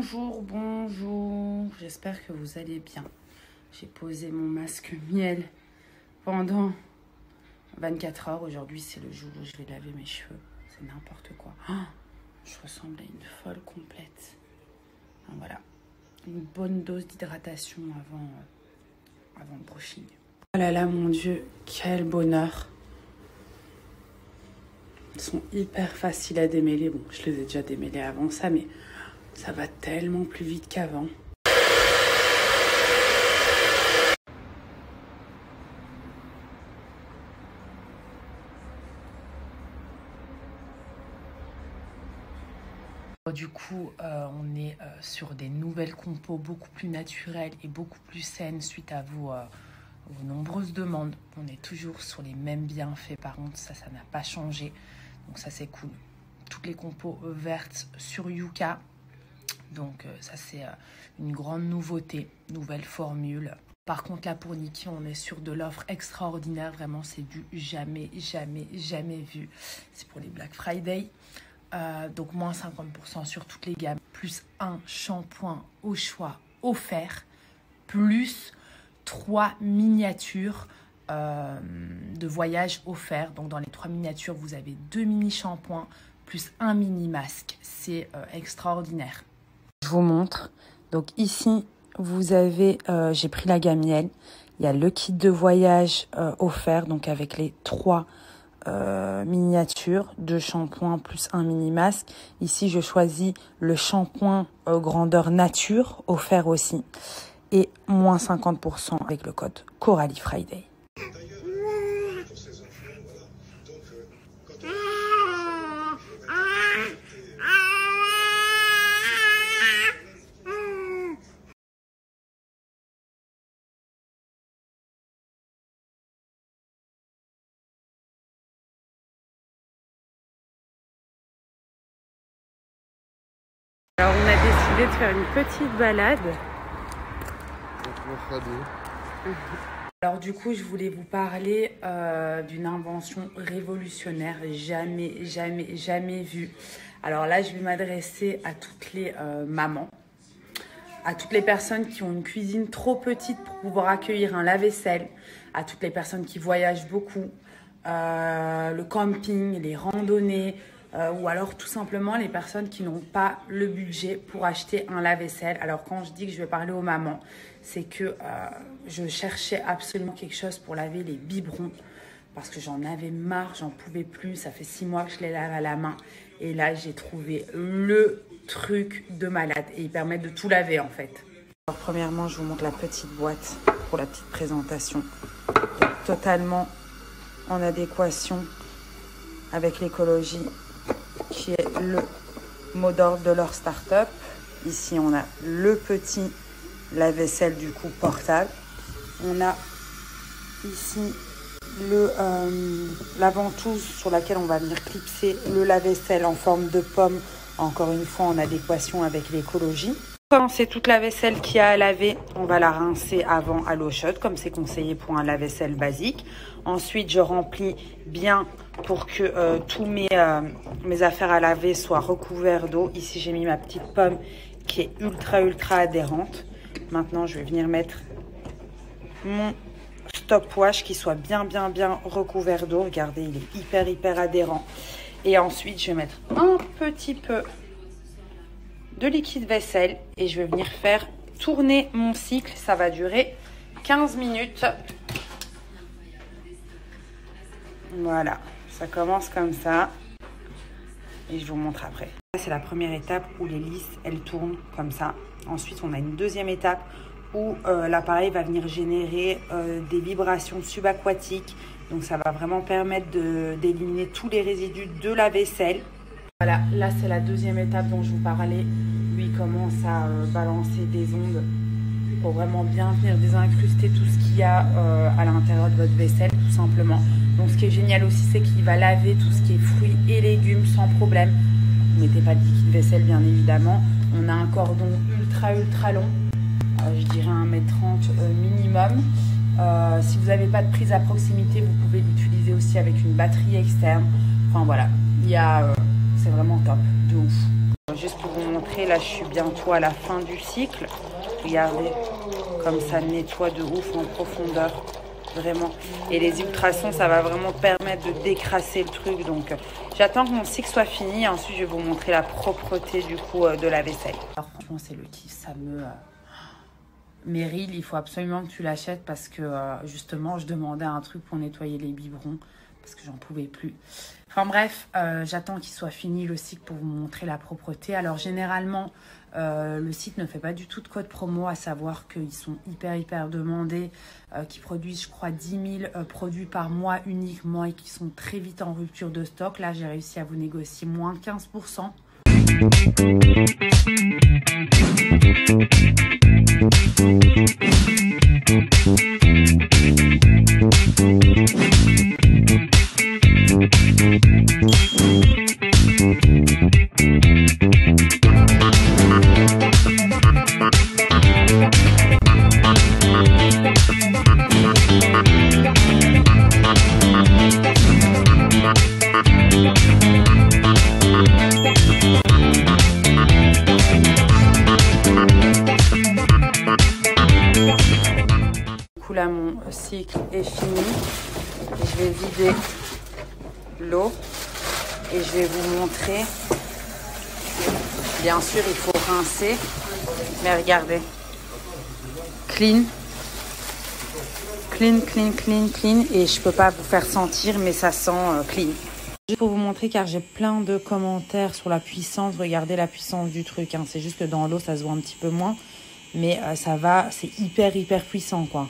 Bonjour, bonjour. J'espère que vous allez bien. J'ai posé mon masque miel pendant 24 heures. Aujourd'hui, c'est le jour où je vais laver mes cheveux. C'est n'importe quoi. Oh, je ressemble à une folle complète. voilà. Une bonne dose d'hydratation avant, euh, avant le brushing. Oh là là, mon Dieu, quel bonheur. Ils sont hyper faciles à démêler. Bon, je les ai déjà démêlés avant ça, mais ça va tellement plus vite qu'avant. Du coup, euh, on est euh, sur des nouvelles compos beaucoup plus naturelles et beaucoup plus saines suite à vos, euh, vos, nombreuses demandes. On est toujours sur les mêmes bienfaits, par contre, ça, ça n'a pas changé. Donc ça, c'est cool. Toutes les compos vertes sur Yuka. Donc euh, ça c'est euh, une grande nouveauté, nouvelle formule. Par contre là pour Niki on est sur de l'offre extraordinaire, vraiment c'est du jamais, jamais, jamais vu. C'est pour les Black Friday. Euh, donc moins 50% sur toutes les gammes, plus un shampoing au choix offert, plus trois miniatures de voyage offerts. Donc dans les trois miniatures, vous avez deux mini shampoings plus un mini masque. C'est extraordinaire. Vous montre. Donc ici, vous avez, euh, j'ai pris la gamme miel. Il y a le kit de voyage euh, offert, donc avec les trois euh, miniatures, deux shampoings plus un mini masque. Ici, je choisis le shampoing grandeur nature offert aussi et moins 50% avec le code Coralie Friday. Alors on a décidé de faire une petite balade. Alors du coup, je voulais vous parler euh, d'une invention révolutionnaire, jamais, jamais, jamais vue. Alors là, je vais m'adresser à toutes les euh, mamans, à toutes les personnes qui ont une cuisine trop petite pour pouvoir accueillir un lave-vaisselle, à toutes les personnes qui voyagent beaucoup, euh, le camping, les randonnées, euh, ou alors tout simplement les personnes qui n'ont pas le budget pour acheter un lave-vaisselle. Alors quand je dis que je vais parler aux mamans, c'est que euh, je cherchais absolument quelque chose pour laver les biberons parce que j'en avais marre, j'en pouvais plus. Ça fait six mois que je les lave à la main et là j'ai trouvé le truc de malade et ils permettent de tout laver en fait. Alors premièrement, je vous montre la petite boîte pour la petite présentation. Totalement en adéquation avec l'écologie qui est le mot d'ordre de leur start-up. Ici, on a le petit lave-vaisselle du coup portable. On a ici le euh, la ventouse sur laquelle on va venir clipser le lave-vaisselle en forme de pomme, encore une fois en adéquation avec l'écologie. Comme c'est toute la vaisselle qui a à laver, on va la rincer avant à l'eau chaude, comme c'est conseillé pour un lave-vaisselle basique. Ensuite, je remplis bien pour que euh, tous mes, euh, mes affaires à laver soient recouverts d'eau. Ici, j'ai mis ma petite pomme qui est ultra, ultra adhérente. Maintenant, je vais venir mettre mon stopwatch qui soit bien, bien, bien recouvert d'eau. Regardez, il est hyper, hyper adhérent. Et ensuite, je vais mettre un petit peu de liquide vaisselle et je vais venir faire tourner mon cycle. Ça va durer 15 minutes. Voilà, ça commence comme ça et je vous montre après. C'est la première étape où les lisses, elles tournent comme ça. Ensuite, on a une deuxième étape où euh, l'appareil va venir générer euh, des vibrations subaquatiques. Donc ça va vraiment permettre d'éliminer tous les résidus de la vaisselle. Voilà, là c'est la deuxième étape dont je vous parlais. Lui il commence à euh, balancer des ondes pour vraiment bien venir désincruster tout ce qu'il y a euh, à l'intérieur de votre vaisselle, tout simplement. Donc ce qui est génial aussi, c'est qu'il va laver tout ce qui est fruits et légumes sans problème. Vous mettez pas de liquide vaisselle, bien évidemment. On a un cordon ultra ultra long, euh, je dirais 1m30 minimum. si vous n'avez pas de prise à proximité, vous pouvez l'utiliser aussi avec une batterie externe. Enfin voilà, il y a c'est vraiment top, de ouf. juste pour vous montrer, là je suis bientôt à la fin du cycle. Regardez comme ça nettoie de ouf en profondeur. Vraiment. Et les ultrasons, ça va vraiment permettre de décrasser le truc. Donc j'attends que mon cycle soit fini. Ensuite, je vais vous montrer la propreté du coup euh, de la vaisselle. Alors franchement, c'est le kiff. Ça me... Euh, Meryl, il faut absolument que tu l'achètes parce que euh, justement, je demandais un truc pour nettoyer les biberons parce que j'en pouvais plus. Enfin bref, euh, j'attends qu'il soit fini le site pour vous montrer la propreté. Alors généralement, euh, le site ne fait pas du tout de code promo, à savoir qu'ils sont hyper hyper demandés, euh, qui produisent je crois 10 000 produits par mois uniquement et qui sont très vite en rupture de stock. Là j'ai réussi à vous négocier moins 15%. Cycle est fini. Je vais vider l'eau et je vais vous montrer. Bien sûr, il faut rincer, mais regardez. Clean. Clean, clean, clean, clean. Et je peux pas vous faire sentir, mais ça sent euh, clean. Juste pour vous montrer, car j'ai plein de commentaires sur la puissance. Regardez la puissance du truc. Hein. C'est juste que dans l'eau, ça se voit un petit peu moins. Mais euh, ça va, c'est hyper, hyper puissant, quoi.